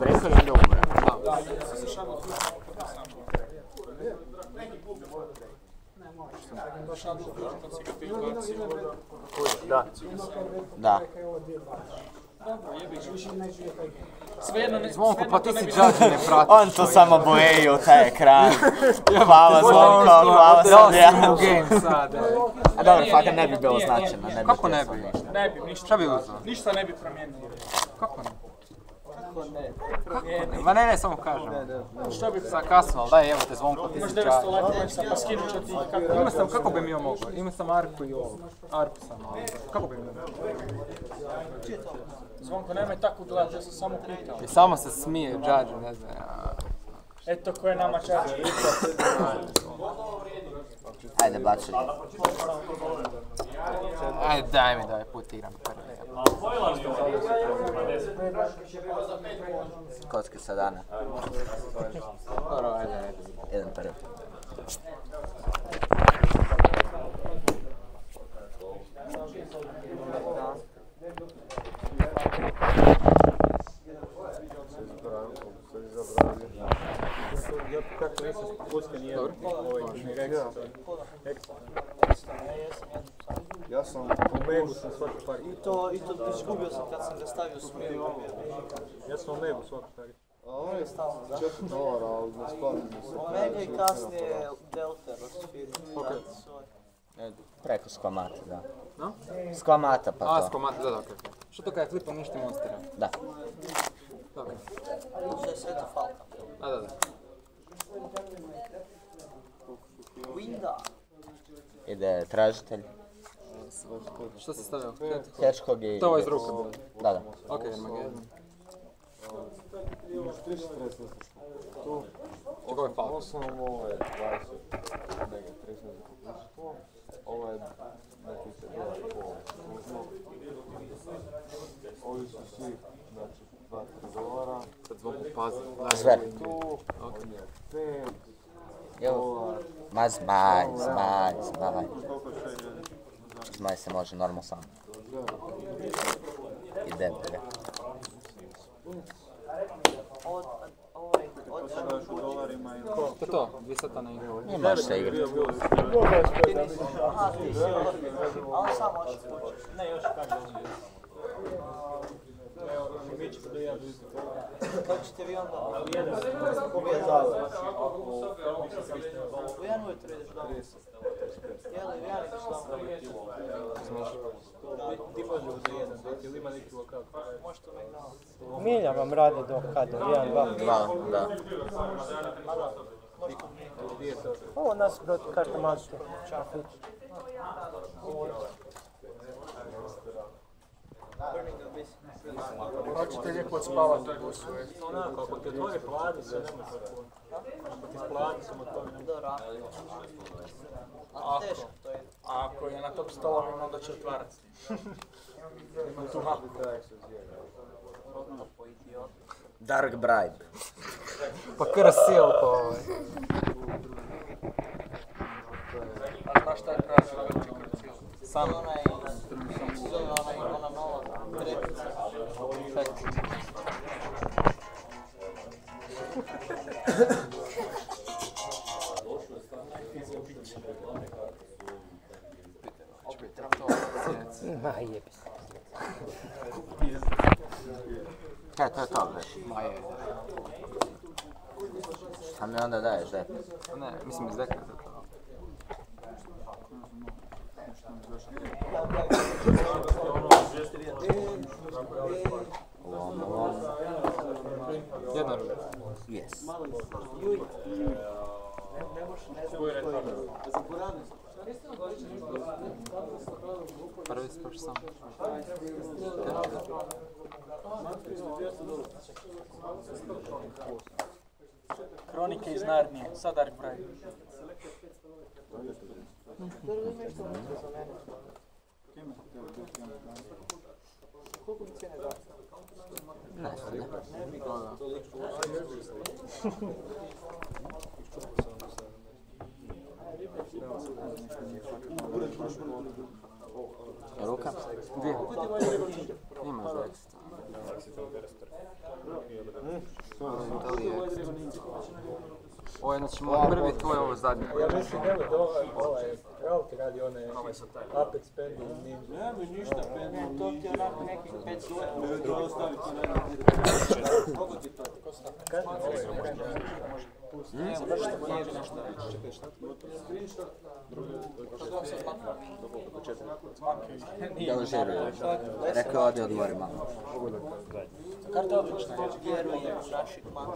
rekao i onda umre. Da. Da. Svejedno ne... Zvonko, pa ti si džađi ne pratiš. On to samo bojeji u taj ekran. Hvala Zvonko, hvala sam ja. u game sad. A dobro, fakat ne bi bilo značajno. Kako ne bi? Ne bi, ništa. Šta bi uzeo? Ništa ne bi promijenio. Kako ne? Kako ne? Promijenio. Ma ne, ne, samo kažem. Što bi Sad kasno, ali daj evo te Zvonko, ti Imaš si 900 džađi. lajkovaca, pa skinut ću ti kako... Ima sam, kako bi mi ovo mogao? Ima sam Arku i ovo. Arku sam, ali kako bi mi mogao? Zvonko, nemoj tako gledati, ja sam samo pitao. I samo se smije, džađi, ne znam. ja. Eto ko je nama čađa. Ajde, bačaj. Ajde, daj mi da ovaj put igram prvi. Kocke sa dana. Dobro, ajde, ajde. Jedan prvi. Kako nisam spustio nijedan ovaj ni rekao. Ja sam u Megu sam svaki par. I to, i to izgubio sam kad sam ga stavio smjeru. Ja sam u Megu svaki par. Ovo je stalno, da. 4 dolara, ali ne se. Omega i kasnije Delta razširi. Preko sklamata, da. No? Sklamata pa A, to. skomat, da, da, okej. okej. Što to kada je flipa ništi monstera? Da. Dobro. To je sve to falka. Da, da, da. Winda. Ide tražitelj. Što si stavio? Hedgehog i... To je ovo iz ruke bilo. Da, da. Ok, Armageddon. Imaš 3 stresa tu. Ovo je faul. 8, ovo je 20, nega 30 za kupuštvo. Ovo je neki se dolar. Ovi su svi, znači 2-3 dolara. Sad pazi. Zver. Tu, on je 5 Evo. dolar. Ma zmaj, zmaj, zmaj. Zmaj se može normalno sam. I deblje. Od, ovaj, od, dolarima i To je to, dvije sata na igru. Se igrati. ti nisi, aha, ti si ovo, a on sam može kući. Ne, još kako Ćete da ja vidite. Kako ćete vi onda? U jedan doma. Jeli, u jedan. Ti može ili ima neki lokal? Možete uvijek doma. Milja vam radi do kada? Jedan, dva. Dva, da. Ovo nas proti kartomanske. Čafić. Birmingham mislim. Hoćete lijepo odspavati u busu, e. Onako, ako ti otvori nema tako. Ako ti spladi, samo to ne Do rana. A teško to je. A ako je na top stolovima, onda će otvarati. Ima tu haku. Dark Bride. Pa kr silko ovaj. A znaš šta je veći krcil? Sam. Onaj, kako se zove onaj, ona nova trepica. Fat. Ma jebi se. Kaj, to je to već. Ma je. A mi onda daješ, daj. Ne, mislim iz deka je to. Kronike iz Narnije, sad Dark. Ne, ne. Ruka? Dvije. Ima za ekstra. Da li je... Ovo je znači moj prvi, tvoj je ovo zadnji. Ja mislim, evo, do, ovaj, Raul ti radi one Apex Pending Ninja. Nemoj ništa, ne, to ti je onako nekih 500 eura. Kažem, ovaj, Deložiruje. Rekao odi odmori malo. Karta obično vjeruje u naših mana.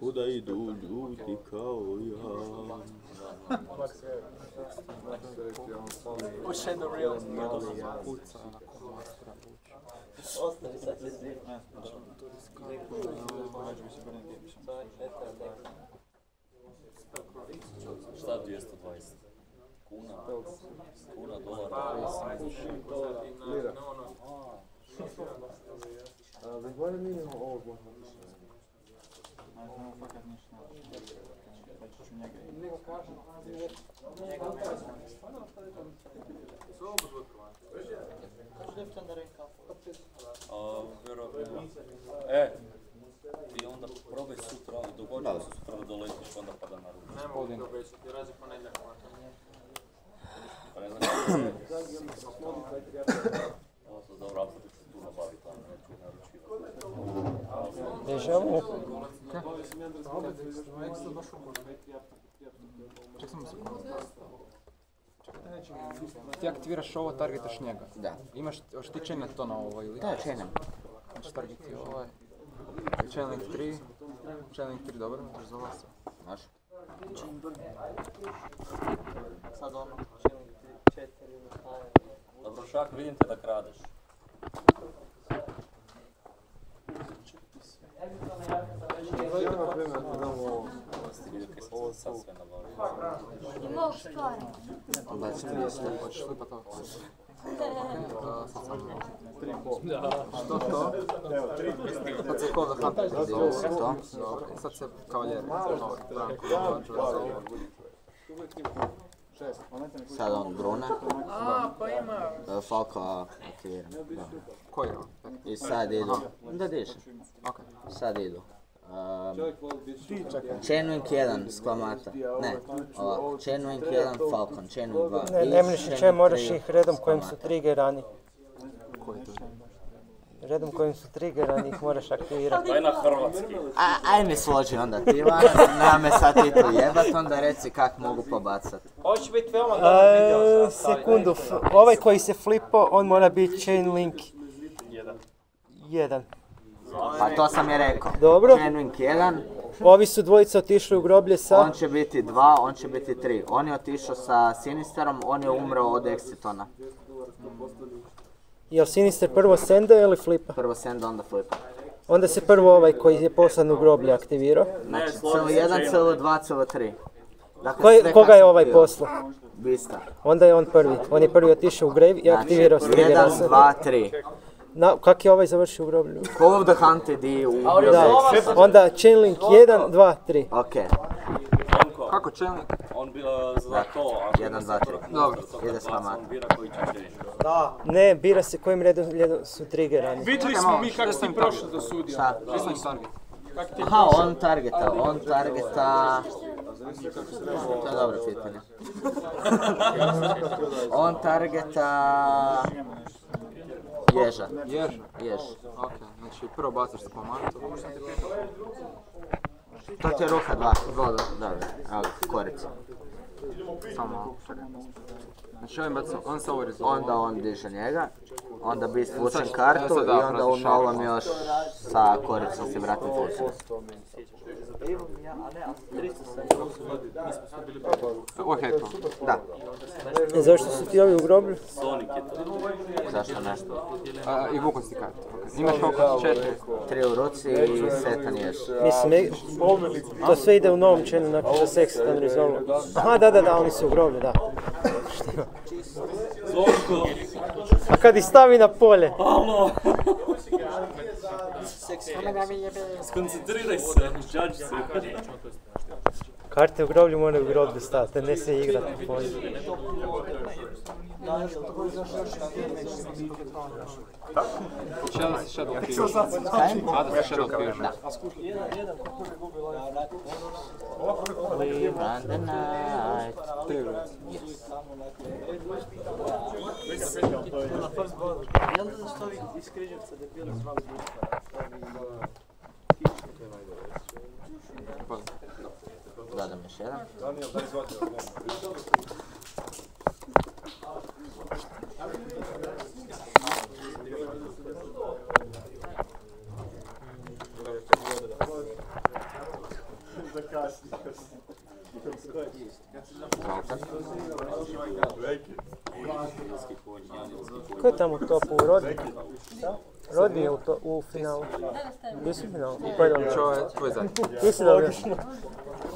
Kuda idu ljudi kao ja? U Shadow Real. Ostavi sad se svi. Šta 220? Kuna? Kuna, dolara? Lira. A, Zahvaljujem minimum ovog možda više. Kaži da je to na renkafu. A, vjerojatno. E, ti onda probaj sutra, dogodio se sutra da doletiš onda pa da naručiš. Ne mogu to obećati, razi ponedjeljak. Pa ne znam kako je. Ovo sam dobro, apsolutno ću tu nabaviti, tamo neću naručivati. Deja vu. Ček samo sekundu. Ti aktiviraš ovo, targetaš njega. Da. Imaš oštićenje to na ovo ili? Da, čenem. Znači target je ovaj. Chaining 3. Chaining 3, dobro, možeš za vas. Može. Sad ono, čini četiri haje. Dobro, šak, vidim te da kradeš. Ja na primjer ti dam ovo. Ovo? Da. Što to? Sad se da hunter. Dijelio se to. I sad se kavaljeri. Sad on Bruna. A, pa ima. e, Falco aktiviram. Da. Koji je ovo? I sad idu. Da diše. Sad idu. Um, Chainwing 1 sklamata. Ne, ovako. Chainwing 1 Falcon. Chainwing 2 Ne, ne možeš Chainwing če, moraš 3 ih redom kojim su triggerani. To? Redom kojim su triggerani ih moraš aktivirati. Daj na hrvatski. A, aj mi složi onda ti Ivana, na me sad ti tu jebat, onda reci kak mogu pobacat. Ovo će biti veoma dobar video. E, sekundu, ovaj koji se flipo, on mora biti chain link 1. Pa to sam je rekao. Dobro. Chainwing 1, Ovi su dvojica otišli u groblje sa... on će biti 2, on će biti 3. On je otišao sa Sinisterom, on je umro od Exitona. Jel Sinister prvo senda ili flipa? Prvo senda, onda flipa. Onda se prvo ovaj koji je poslan u groblje aktivirao. Znači, složi se CL1, chainwing. CL2, CL3. Dakle, koga je ovaj htio. poslao? Bista. Onda je on prvi. On je prvi otišao u grave i aktivirao Znači, Striggera. 1, 2, 3. Na, kak je ovaj završio u groblju? Call of the Hunted i ubio Da, onda chain link 1, 2, 3. Ok, Fonko, Kako chaining? on bi uh, za to, ako Jedan, se dva, tri. toga Dobro, toga ide koji će chain. Ne, bira se kojim redom su triggerani. Vidjeli smo mi kako si prošlo do sudija. šta? Prisnim target. Aha, on targeta, on targeta... To je dobro pitanje. On targeta... Ježa, Jež. jež. Ok, znači prvo bacaš sa pomatu. To ti je ruka dva. Dobro, dobro. Evo, korica. Samo čekaj. Znači ovim bacam, on se ovo. Onda on diže njega. Onda bi vučem sad kartu da, i onda u razrješava. novom još sa koricom si vratim vučem. Ok, to. Da, E, zašto su ti ovi u groblju? Sonic je to. zašto ne? A, I vuku si kartu. Imaš koliko? 4. Tri uroci i setan ješ. Mislim, e, to sve ide u novom čenu, znači za seksitan rizolu. Aha, da, da, da, oni su u groblju, da. A kad ih stavi na polje? Alo! Skoncentriraj se, džađi se. Karte u groblju moraju u groblju stati, ne se igrati na polju. Сейчас, сейчас отпишу. Надо сейчас да белый Да, да, tamo u topu, Rodi. Rodi je u, to, u finalu. Gdje si u finalu? U kojoj dobro? Tvoj zadnji. Gdje si dobro.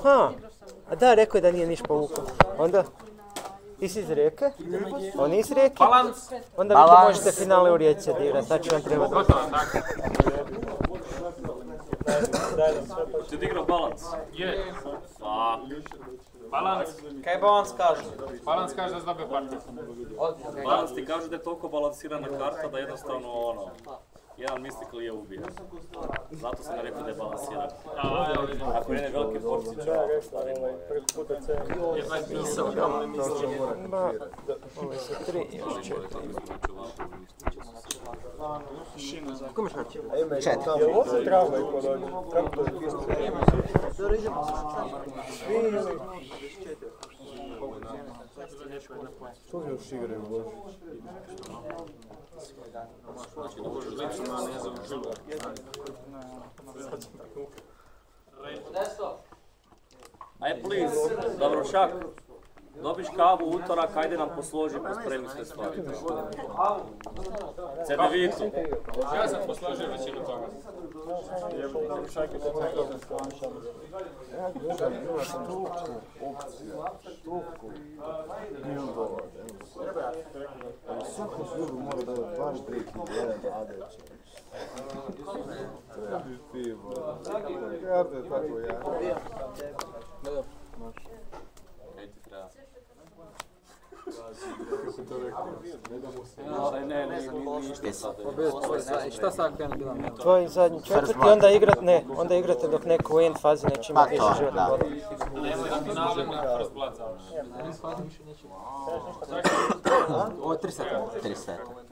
Ha, a da, rekao je da nije niš povukao. Onda? Ti si iz Rijeke? On iz Rijeke? Balans! Onda vi Balans. možete finale u Rijeci odigrati, sad će vam treba dva. Ti odigrao balans? Je. Fuck. Balans. Kaj balans kaže? Balans kaže da zdobe partner. Balans ti kaže da je toliko balansirana karta da jednostavno ono jedan mistikl je ubija. Zato sam rekao da je balansiran. Ako je velike porcije ću ovo stvariti. Prvi puta C. Je mislim. Ima, ovo je tri, još četiri. Kome šta će? Četiri. Je ovo travma i podolje? To je? Dobro, idemo. Svi ili... Što je još igraju Božić? Hoće da Božić licu please, Dobiš kavu utorak, ajde nam posloži, pospremi sve stvari. Cedevicu. Ja sam posložio većinu toga. Svako ja. Ne da. Noć. Hej ti. To rekao? Se... Ne, ne. Šta sad? Tvoj zadnji četvrti, onda igrat, ne, onda igrate dok neko u end fazi neće imati više životne godine. Nemoj da mi nalem na prst blat završi.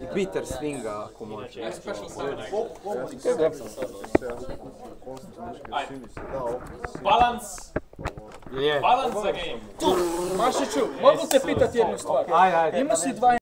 i bitter swinga ako može. Pa Balans! Balance za game! Mašiću, mogu te pitati jednu stvar? Imao si dva